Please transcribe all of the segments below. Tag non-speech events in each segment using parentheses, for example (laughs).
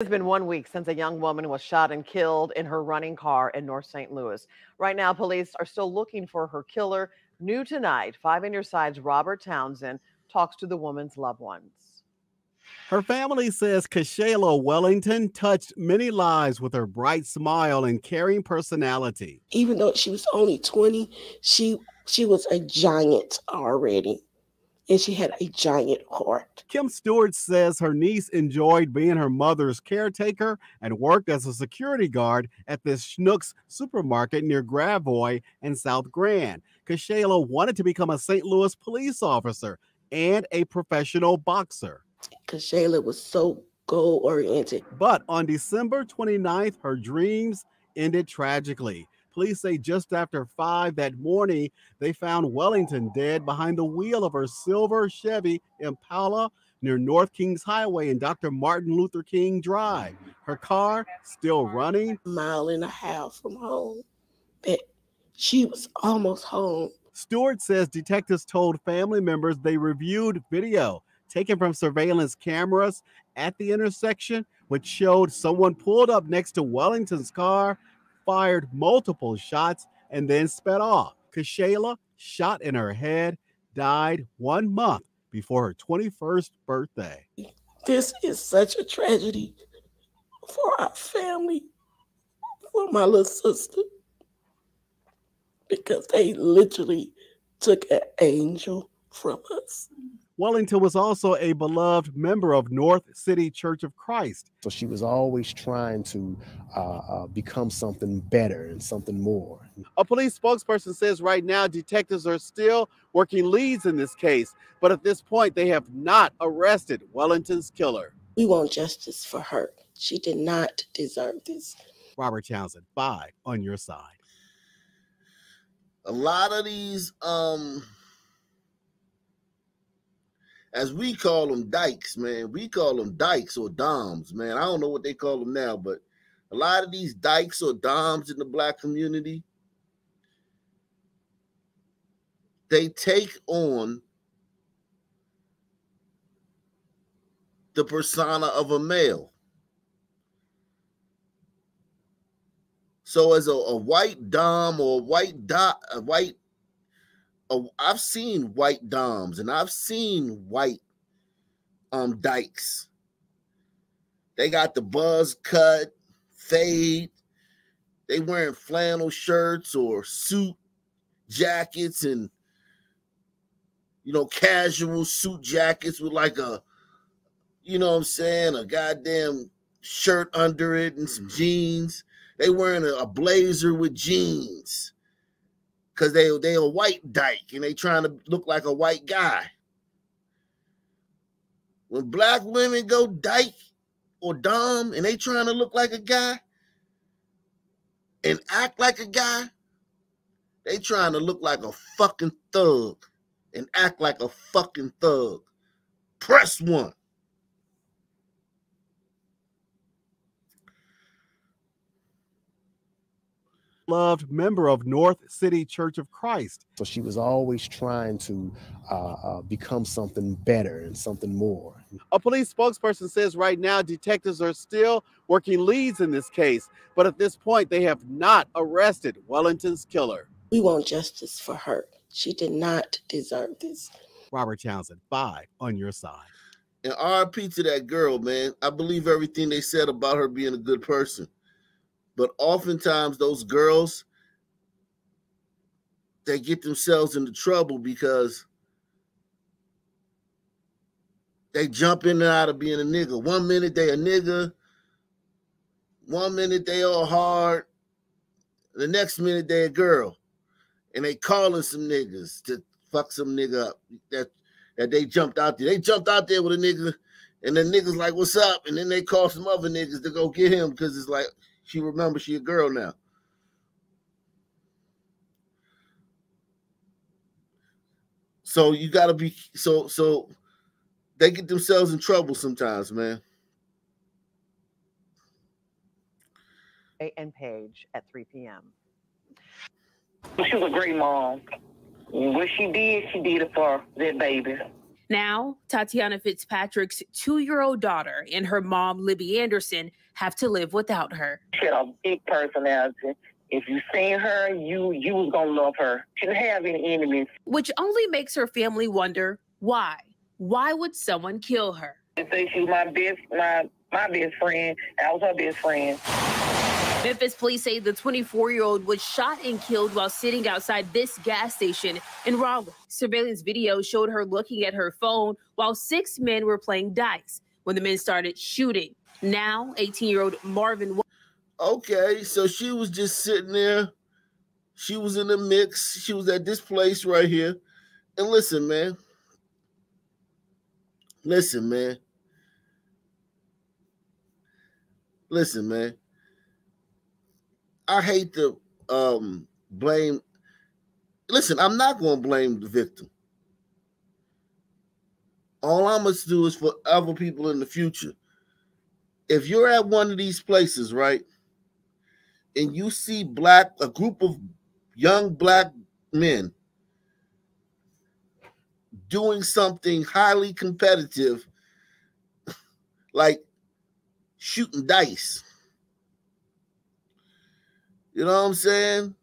It's been one week since a young woman was shot and killed in her running car in North St. Louis. Right now, police are still looking for her killer. New tonight, Five on Your Side's Robert Townsend talks to the woman's loved ones. Her family says Kashayla Wellington touched many lives with her bright smile and caring personality. Even though she was only 20, she she was a giant already and she had a giant heart. Kim Stewart says her niece enjoyed being her mother's caretaker and worked as a security guard at this Schnucks supermarket near Gravois and South Grand. Kashayla wanted to become a St. Louis police officer and a professional boxer. Kashayla was so goal oriented. But on December 29th, her dreams ended tragically. Police say just after five that morning, they found Wellington dead behind the wheel of her silver Chevy Impala near North Kings Highway and Dr. Martin Luther King Drive. Her car still running. A mile and a half from home. But she was almost home. Stewart says detectives told family members they reviewed video taken from surveillance cameras at the intersection, which showed someone pulled up next to Wellington's car fired multiple shots and then sped off. Kashayla, shot in her head, died one month before her 21st birthday. This is such a tragedy for our family, for my little sister, because they literally took an angel from us. Wellington was also a beloved member of North City Church of Christ. So she was always trying to uh, uh, become something better and something more. A police spokesperson says right now detectives are still working leads in this case, but at this point they have not arrested Wellington's killer. We want justice for her. She did not deserve this. Robert Townsend, five on your side. A lot of these um as we call them dykes, man. We call them dykes or doms, man. I don't know what they call them now, but a lot of these dykes or doms in the black community, they take on the persona of a male. So as a, a white dom or a white dot, a white I've seen white doms and I've seen white um dykes. They got the buzz cut, fade. They wearing flannel shirts or suit jackets and you know casual suit jackets with like a you know what I'm saying, a goddamn shirt under it and some jeans. They wearing a, a blazer with jeans because they they a white dyke and they trying to look like a white guy. When black women go dyke or dom and they trying to look like a guy and act like a guy, they trying to look like a fucking thug and act like a fucking thug. Press one. Loved member of North City Church of Christ. So she was always trying to uh, uh, become something better and something more. A police spokesperson says right now detectives are still working leads in this case, but at this point they have not arrested Wellington's killer. We want justice for her. She did not deserve this. Robert Townsend, five on your side. And RP to that girl, man. I believe everything they said about her being a good person. But oftentimes those girls they get themselves into trouble because they jump in and out of being a nigga. One minute they a nigga, one minute they all hard, the next minute they a girl, and they calling some niggas to fuck some nigga up that that they jumped out there. They jumped out there with a nigga, and the niggas like, "What's up?" And then they call some other niggas to go get him because it's like, she remembers she a girl now. So you gotta be so so they get themselves in trouble sometimes, man. And Page at 3 p.m. She was a great mom. What she did, she did it for that baby. Now, Tatiana Fitzpatrick's two year old daughter and her mom, Libby Anderson, have to live without her. She had a big personality. If you seen her, you you was gonna love her. She didn't have any enemies. Which only makes her family wonder why. Why would someone kill her? They say she was my best my my best friend. I was her best friend. Memphis police say the 24 year old was shot and killed while sitting outside this gas station in Raleigh. Surveillance video showed her looking at her phone while six men were playing dice when the men started shooting. Now, 18 year old Marvin. Okay, so she was just sitting there. She was in the mix. She was at this place right here. And listen, man. Listen, man. Listen, man. I hate to um blame. Listen, I'm not going to blame the victim. All I'm going to do is for other people in the future. If you're at one of these places, right, and you see black a group of young black men doing something highly competitive, like shooting dice you know what I'm saying?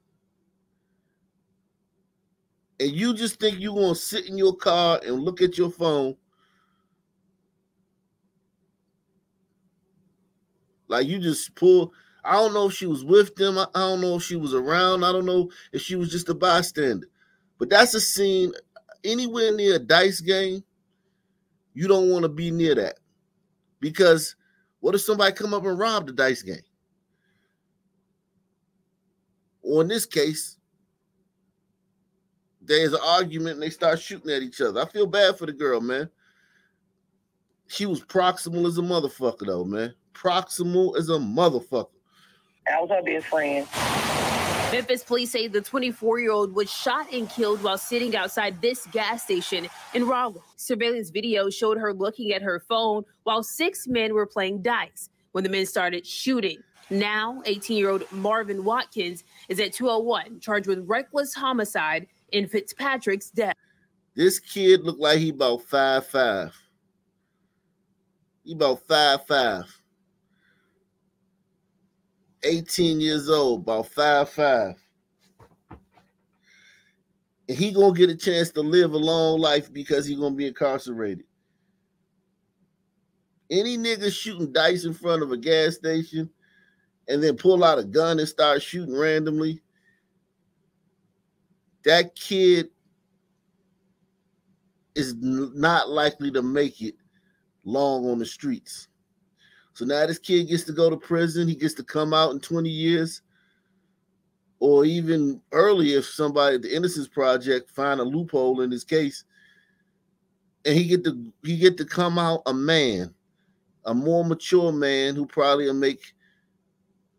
And you just think you're gonna sit in your car and look at your phone. Like you just pull. I don't know if she was with them. I don't know if she was around. I don't know if she was just a bystander. But that's a scene anywhere near a dice game. You don't want to be near that. Because what if somebody come up and rob the dice game? Or in this case, there's an argument and they start shooting at each other. I feel bad for the girl, man. She was proximal as a motherfucker, though, man. Proximal as a motherfucker. I was her best friend. Memphis police say the 24 year old was shot and killed while sitting outside this gas station in Raleigh. Surveillance video showed her looking at her phone while six men were playing dice when the men started shooting. Now, 18 year old Marvin Watkins is at 201, charged with reckless homicide in Fitzpatrick's death. This kid looked like he about five five. He about five five. 18 years old, about five five. And he gonna get a chance to live a long life because he gonna be incarcerated. Any nigga shooting dice in front of a gas station and then pull out a gun and start shooting randomly, that kid is not likely to make it long on the streets. So now this kid gets to go to prison. He gets to come out in 20 years, or even early if somebody, the Innocence Project, find a loophole in his case, and he get to he get to come out a man, a more mature man who probably will make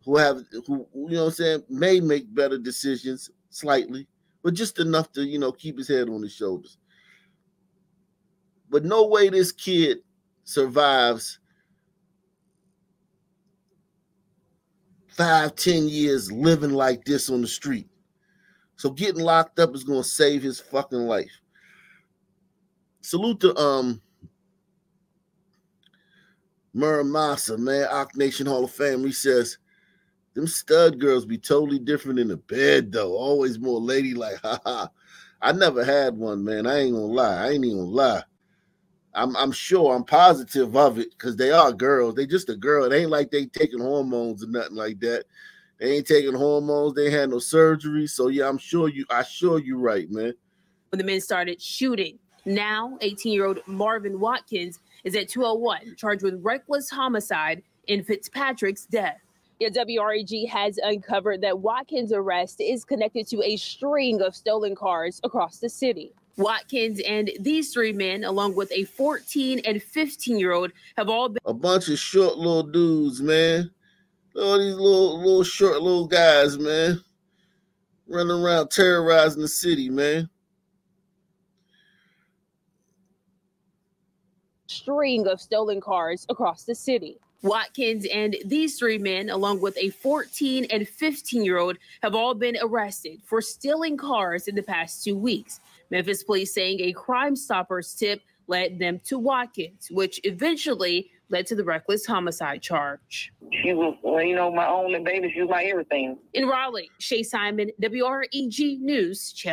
who have who you know I'm saying may make better decisions slightly, but just enough to you know keep his head on his shoulders. But no way this kid survives five, ten years living like this on the street. So getting locked up is gonna save his fucking life. Salute to um Muramasa, man, Ak Nation Hall of Fame. He says them stud girls be totally different in the bed though. Always more ladylike. (laughs) Ha ha. I never had one, man. I ain't gonna lie. I ain't even gonna lie. I'm I'm sure I'm positive of it because they are girls. They just a girl. It ain't like they taking hormones or nothing like that. They ain't taking hormones. They had no surgery. So yeah, I'm sure you. I sure you right, man. When the men started shooting, now 18-year-old Marvin Watkins is at 201, charged with reckless homicide in Fitzpatrick's death. Yeah, WREG has uncovered that Watkins' arrest is connected to a string of stolen cars across the city. Watkins and these three men, along with a 14 and 15 year old, have all been a bunch of short little dudes, man. All these little, little short little guys, man, running around terrorizing the city, man. String of stolen cars across the city. Watkins and these three men, along with a 14 and 15 year old, have all been arrested for stealing cars in the past two weeks. Memphis police saying a Crime Stoppers tip led them to Watkins, which eventually led to the reckless homicide charge. She was, well, you know, my only baby. She was my everything. In Raleigh, Shay Simon, WREG News Channel.